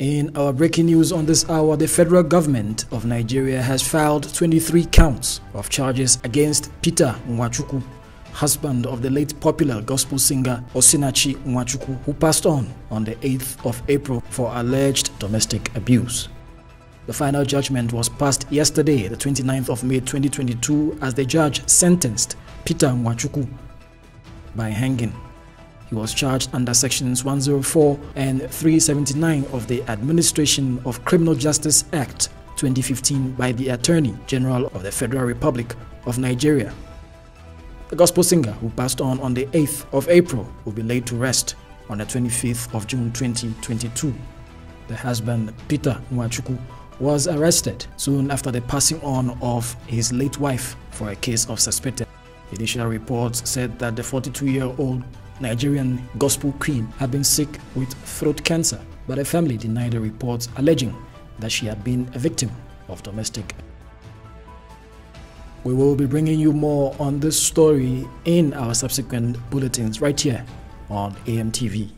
In our breaking news on this hour, the federal government of Nigeria has filed 23 counts of charges against Peter Nwachukwu, husband of the late popular gospel singer Osinachi Nwachukwu, who passed on on the 8th of April for alleged domestic abuse. The final judgment was passed yesterday, the 29th of May 2022, as the judge sentenced Peter Nwachukwu by hanging he was charged under sections 104 and 379 of the Administration of Criminal Justice Act 2015 by the Attorney General of the Federal Republic of Nigeria. The gospel singer who passed on on the 8th of April will be laid to rest on the 25th of June 2022. The husband, Peter Nwachukwu, was arrested soon after the passing on of his late wife for a case of suspected. Initial reports said that the 42-year-old Nigerian gospel queen had been sick with throat cancer, but her family denied the reports alleging that she had been a victim of domestic. We will be bringing you more on this story in our subsequent bulletins right here on AMTV.